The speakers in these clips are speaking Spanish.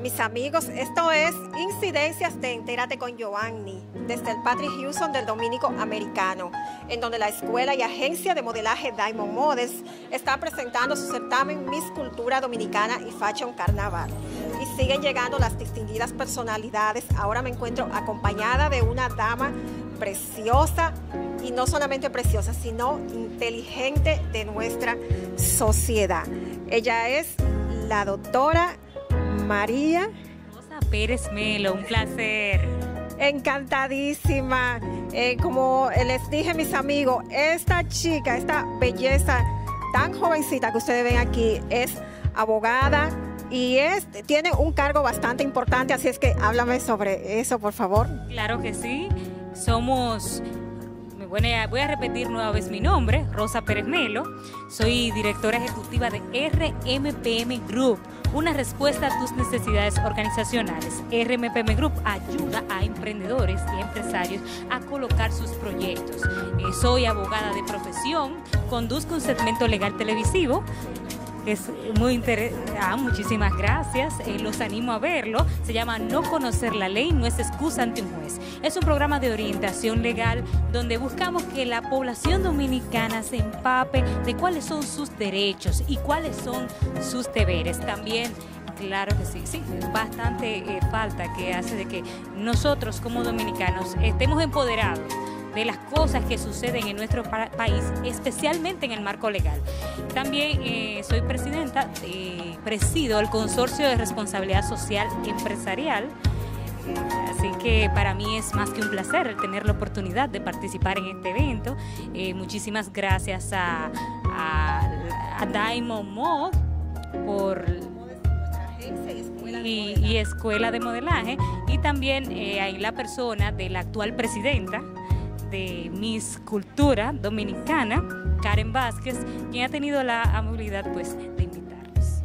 Mis amigos, esto es Incidencias de Entérate con Giovanni, desde el Patrick Houston del Dominico Americano, en donde la escuela y agencia de modelaje Diamond Models está presentando su certamen Miss Cultura Dominicana y Fashion Carnaval. Y siguen llegando las distinguidas personalidades. Ahora me encuentro acompañada de una dama preciosa, y no solamente preciosa, sino inteligente de nuestra sociedad. Ella es la doctora María Rosa Pérez Melo, un placer. Encantadísima. Eh, como les dije, mis amigos, esta chica, esta belleza tan jovencita que ustedes ven aquí, es abogada y es, tiene un cargo bastante importante, así es que háblame sobre eso, por favor. Claro que sí. Somos bueno, voy a repetir nueva vez mi nombre, Rosa Pérez Melo. Soy directora ejecutiva de RMPM Group, una respuesta a tus necesidades organizacionales. RMPM Group ayuda a emprendedores y empresarios a colocar sus proyectos. Eh, soy abogada de profesión, conduzco un segmento legal televisivo es muy interesante. Ah, muchísimas gracias. Eh, los animo a verlo. Se llama No conocer la ley no es excusa ante un juez. Es un programa de orientación legal donde buscamos que la población dominicana se empape de cuáles son sus derechos y cuáles son sus deberes. También Claro que sí, sí, bastante eh, falta que hace de que nosotros como dominicanos estemos empoderados de las cosas que suceden en nuestro país, especialmente en el marco legal. También eh, soy presidenta, eh, presido el Consorcio de Responsabilidad Social Empresarial. Así que para mí es más que un placer tener la oportunidad de participar en este evento. Eh, muchísimas gracias a, a, Mod por y, escuela de modelaje y también eh, la persona de la actual presidenta de Miss Cultura Dominicana, Karen Vázquez, quien ha tenido la amabilidad pues, de invitarnos.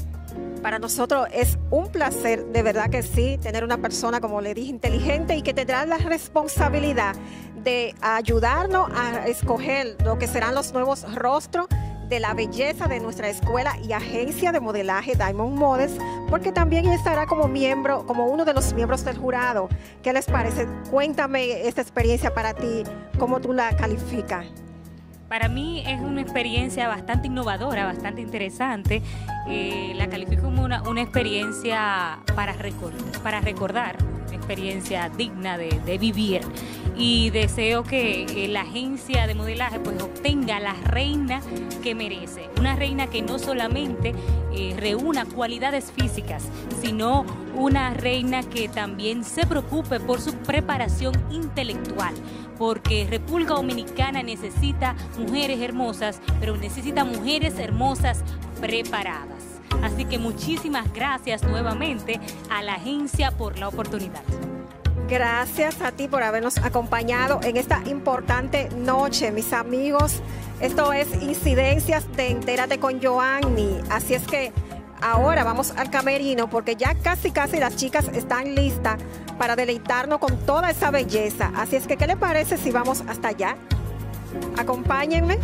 Para nosotros es un placer, de verdad que sí, tener una persona, como le dije, inteligente y que tendrá la responsabilidad de ayudarnos a escoger lo que serán los nuevos rostros de la belleza de nuestra escuela y agencia de modelaje Diamond Models, porque también estará como miembro, como uno de los miembros del jurado. ¿Qué les parece? Cuéntame esta experiencia para ti, cómo tú la calificas. Para mí es una experiencia bastante innovadora, bastante interesante. Eh, la califico como una, una experiencia para, recordar, una experiencia digna de vivir y deseo que la agencia de modelaje pues obtenga la reina que merece, una reina que no solamente eh, reúna cualidades físicas, sino una reina que también se preocupe por su preparación intelectual, porque República Dominicana necesita mujeres hermosas, pero necesita mujeres hermosas preparadas. Así que muchísimas gracias nuevamente a la agencia por la oportunidad. Gracias a ti por habernos acompañado en esta importante noche, mis amigos. Esto es Incidencias de Entérate con Joanny. Así es que ahora vamos al camerino porque ya casi casi las chicas están listas para deleitarnos con toda esa belleza. Así es que, ¿qué le parece si vamos hasta allá? Acompáñenme.